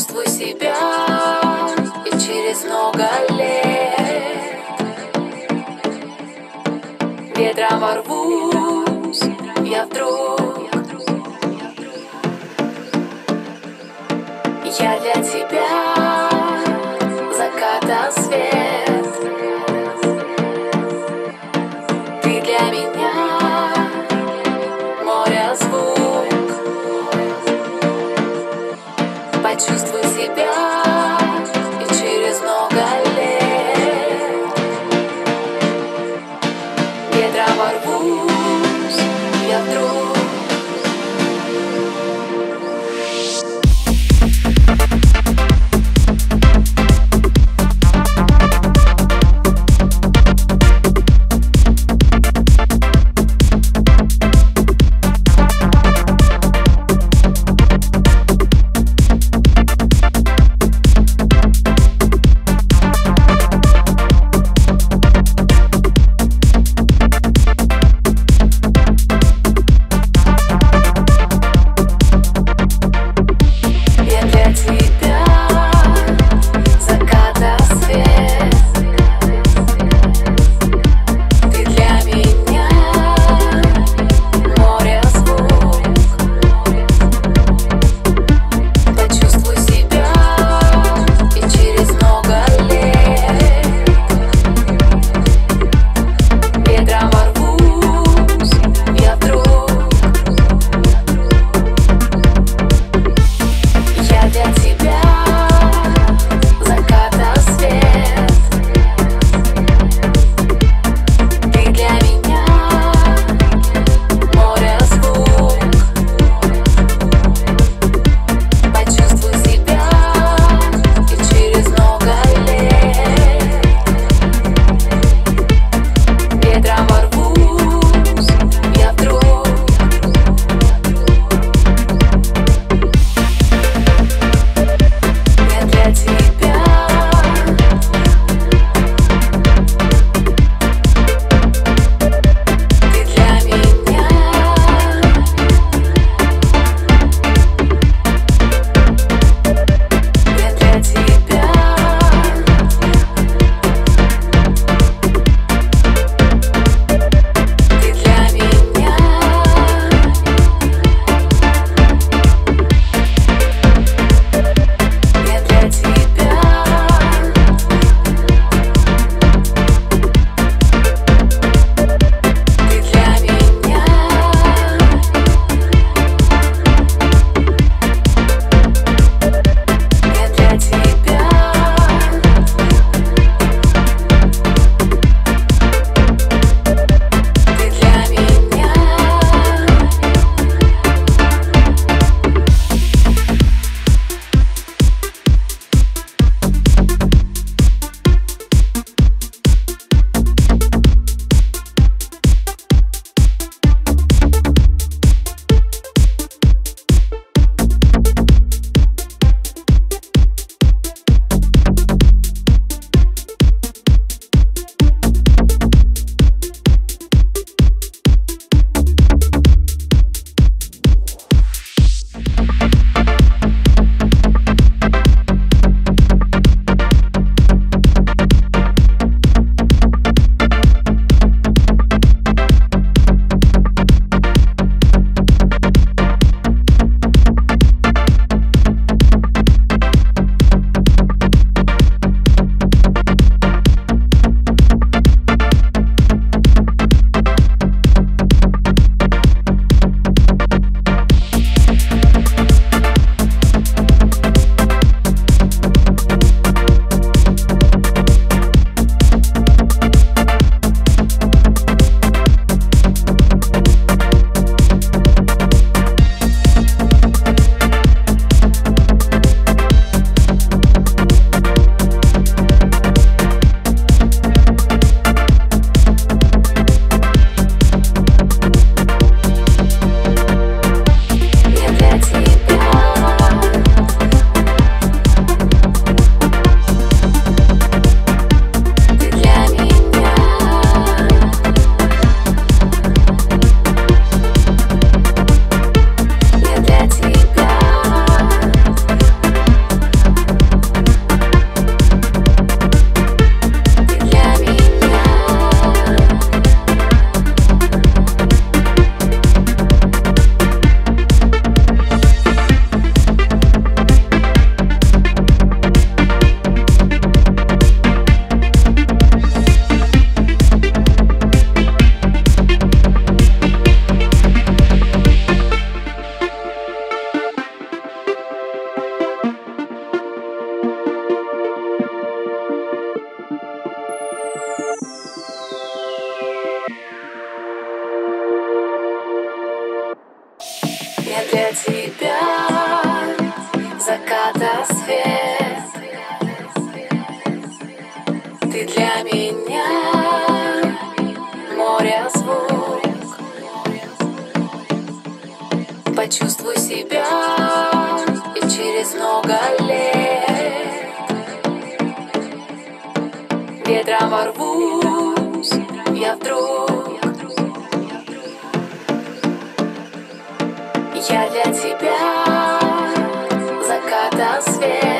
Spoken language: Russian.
чувствуй себя и через много лет. Ветром ворвусь, я вдруг. Я для тебя. Почувствуй себя и через много лет. Ветром ворвусь я вдруг. Я для тебя заката свет.